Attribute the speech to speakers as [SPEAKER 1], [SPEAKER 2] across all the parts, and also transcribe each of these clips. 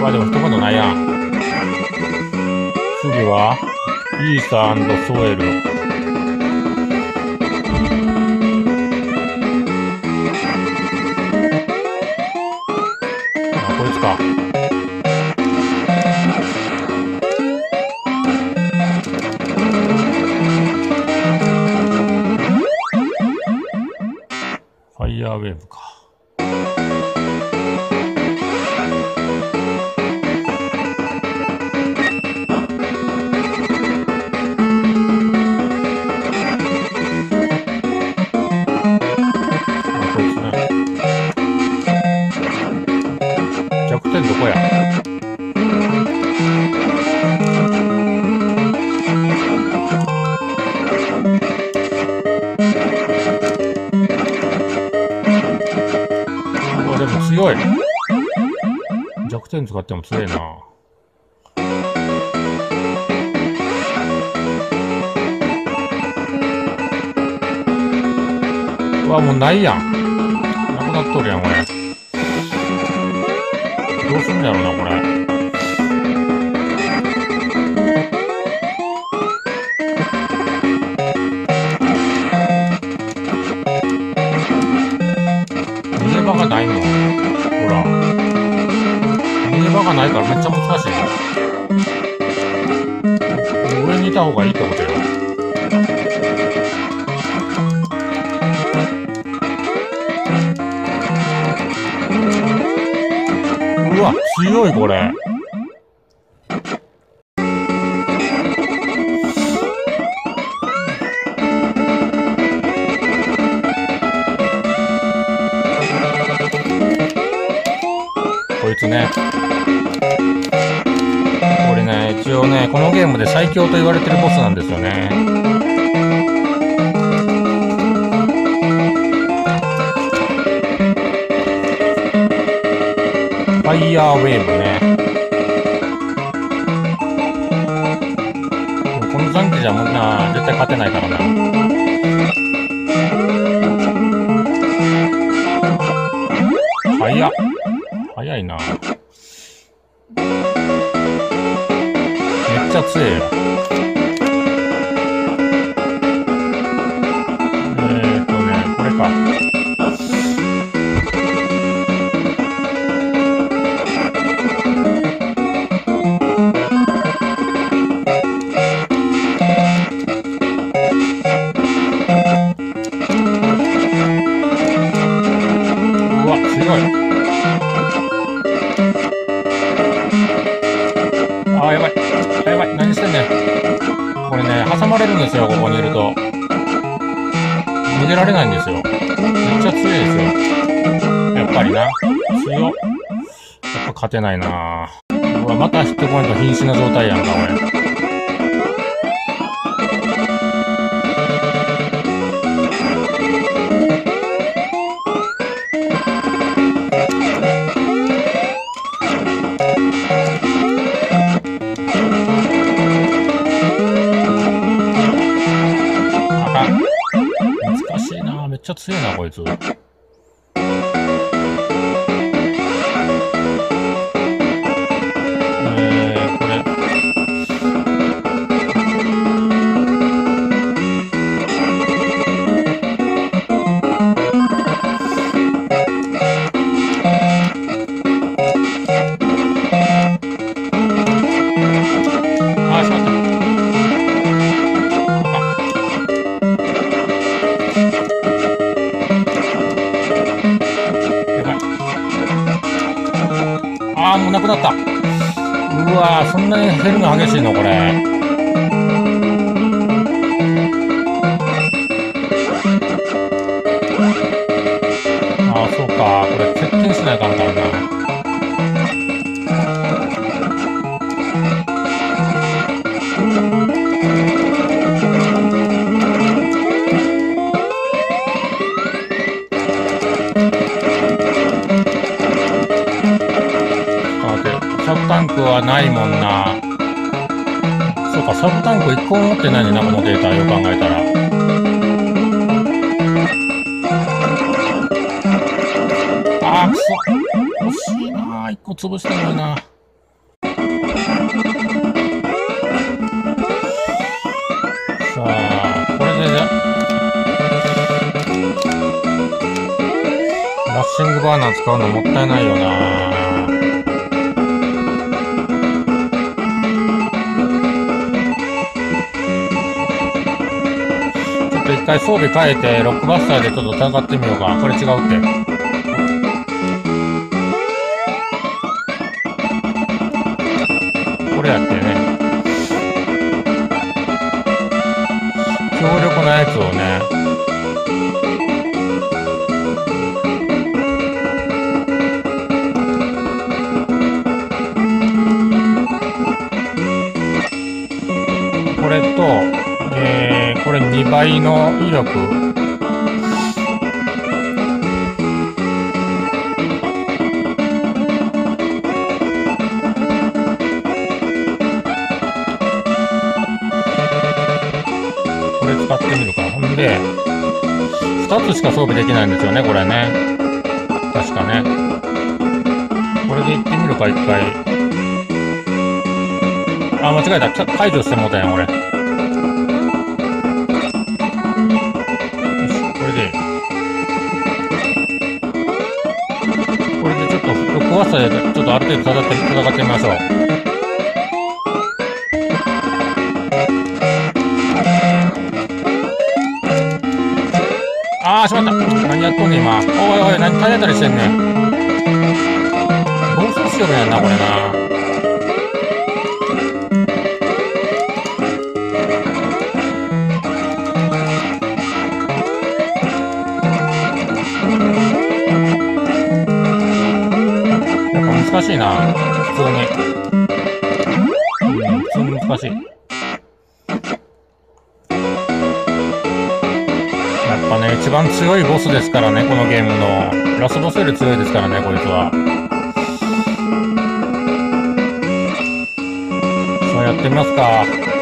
[SPEAKER 1] まあ、でも一言ないやん。次は、イーサソエル。あ、こいつか。使っても強いな。うわもうないやん。なくなっとるやんこれ。どうすんだろうなこれ。強いこれこいつね。これね、一応ね、このゲームで最強と言われてるボスなんですよね。ァイヤーウェーブね。この残機じゃもんな、絶対勝てないからな。早っ。早いな。めっちゃ強いよ。ここにいると。逃げられないんですよ。めっちゃ強いですよ。やっぱりな。強っ。やっぱ勝てないなうわ、またヒットポイント瀕死な状態やんか、俺。ちゃ強いな、こいつ。ンク1個も持ってないねんな、このデータ、よく考えたら。あー、くそ。欲しいな1個潰してもいいな。さあ、これでね、ラッシングバーナー使うのもったいないよな一回装備変えて、ロックバスターでちょっと戦ってみようか。これ違うって。これやってね。強力なやつをね。これ2倍の威力。これ使ってみるか。ほんで、2つしか装備できないんですよね、これね。確かね。これで行ってみるか、一回。あ、間違えた。解除してもうたやん、俺。ちょっと、ロックバスターで、ちょっとある程度戦って、戦ってみましょう。あー、しまった。何やっとんねん、今。おいおい、何体当たりしてんねん。暴走しようやんな、これな。普通に。うん、普通難しい。やっぱね、一番強いボスですからね、このゲームの。ラスボスより強いですからね、こいつは。さあ、やってみますか。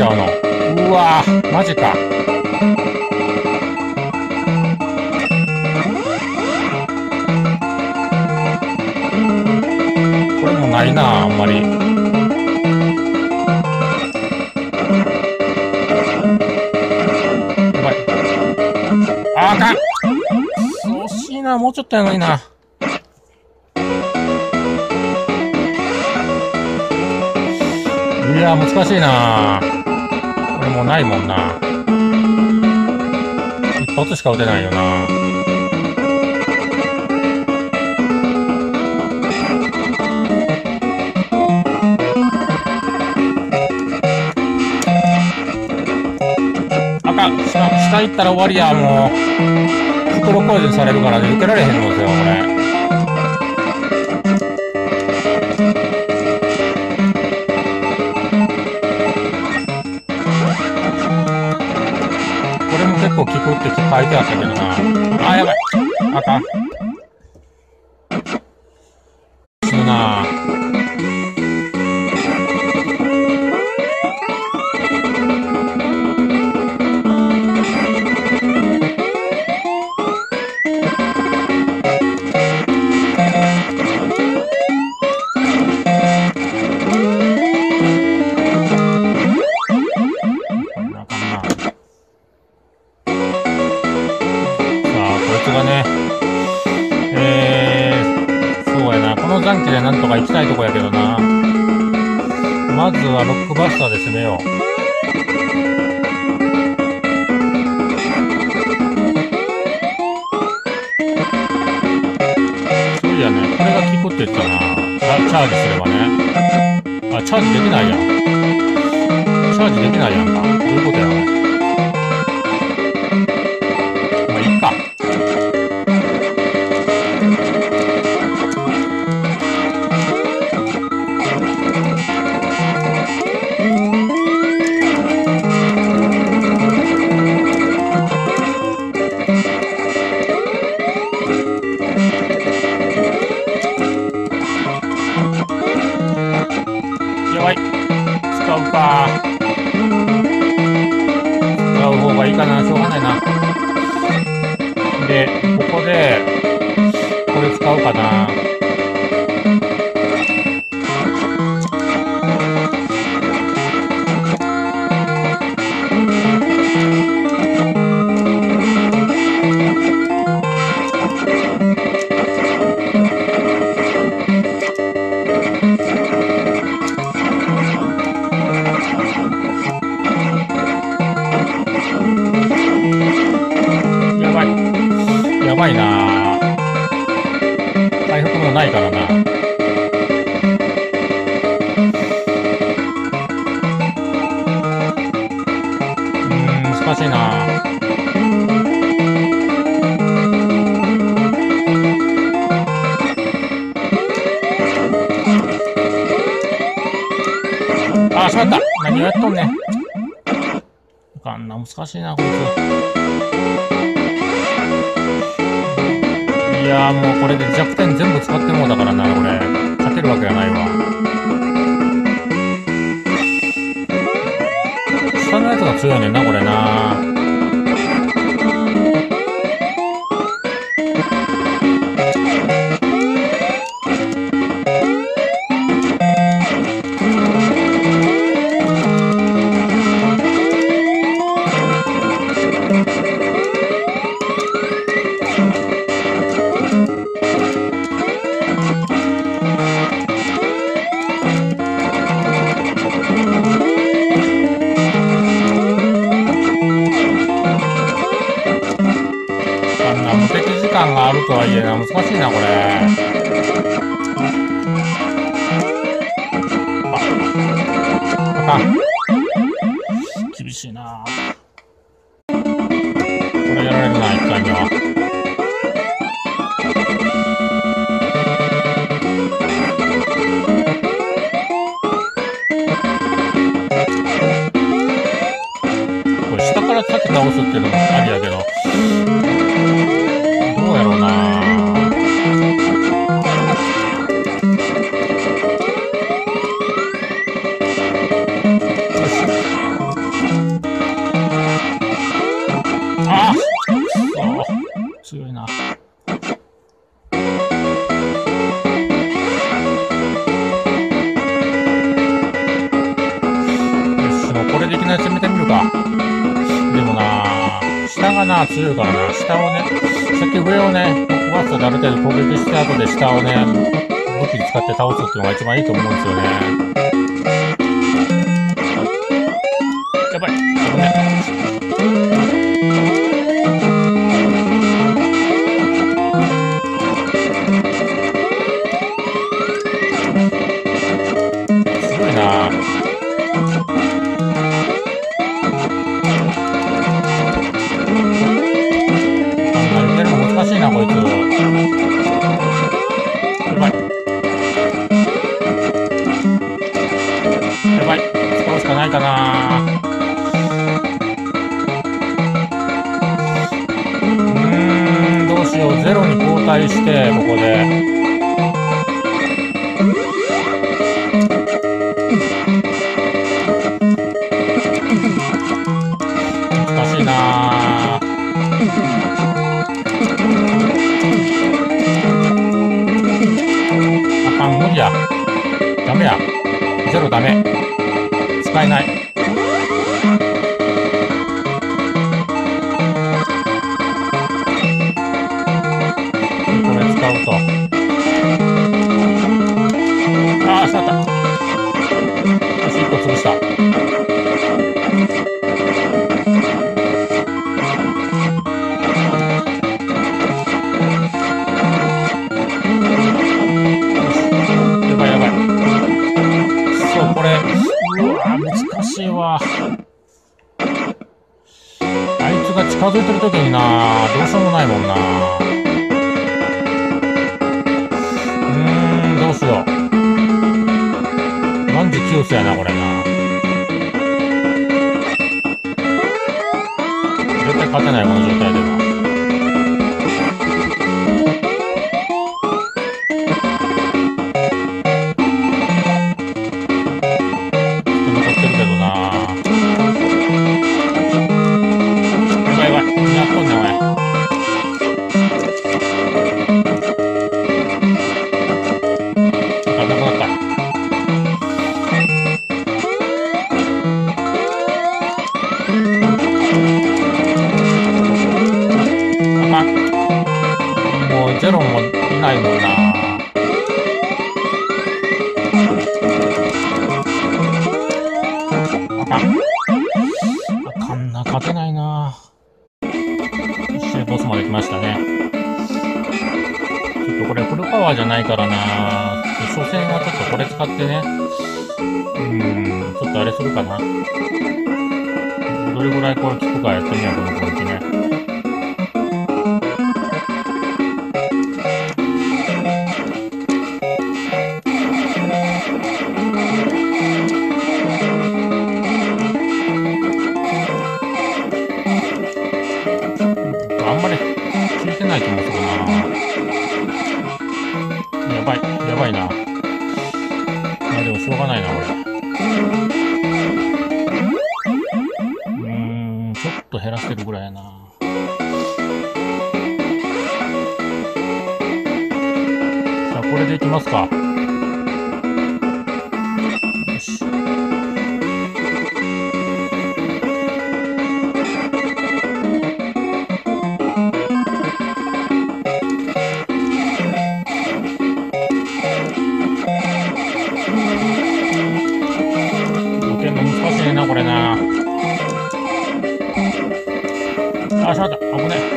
[SPEAKER 1] ちゃうのうわーマジか。これもないなあんまり。やばい。あかん惜しいな、もうちょっとやのにな。いや、難しいなれもうないもんな。一発しか撃てないよな。あかん。下、下行ったら終わりや、もう。袋工事されるからね、受けられへんのですよ、これ書いてあったけどな。あ、やばい。あかん。チャージすればね。あ、チャージできないやん。チャージできないやんか。どういうことやろばいな回復もないからな。うん、難しいなあ、しまった何をやっとんねん。あかんな、難しいな、こいつ。れで弱点全部使ってもうだからな、これ。勝てるわけがないわ。下のやつが強いねんな、これな。あるとはいえな、難しいな、これ。あ、あ下をね、武器使って倒すっていうのが一番いいと思うんですよね。交代して、ここで。難しいなあかん、無理や。ダメや。ゼロダメ。使えない。あかんな勝てないな。一瞬ボスまで来ましたね。ちょっとこれフルパワーじゃないからな。初戦はちょっとこれ使ってね。うんちょっとあれするかな。どれぐらいこれ効くかやってみようこの攻撃ね。ない気もするな。やばいやばいな。まあでもしょうがないなこれ。うんちょっと減らしてるぐらいやな。さあこれでいきますか。これな。あしまった。危ねお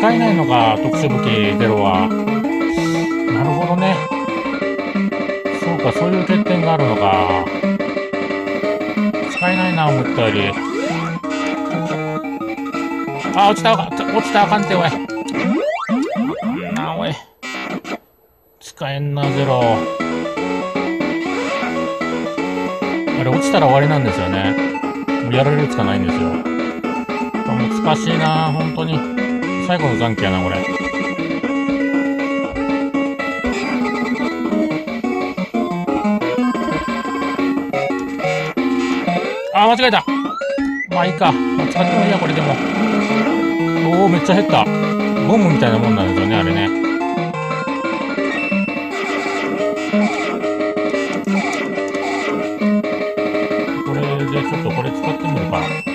[SPEAKER 1] 使えないのか、特殊武器ゼロは。なるほどね。そうか、そういう欠点があるのか。使えないな、思ったより。あ、落ちた、落ちたあかんて、おい。な、おい。使えんな、ゼロ。あれ、落ちたら終わりなんですよね。もうやられるしかないんですよ。難しいな本当に最後の残機やなこれ。あー間違えた。まあいいか、まあ、使ってもいいやこれでも。おおめっちゃ減った。ボムみたいなもんなんですよねあれね。これでちょっとこれ使ってみるか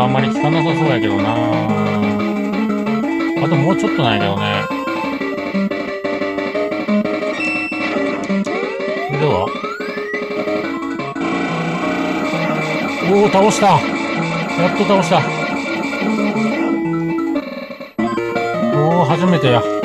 [SPEAKER 1] あんまり効かなさそうやけどな。あともうちょっとないけどね。では。おお倒した。やっと倒した。おお初めてや。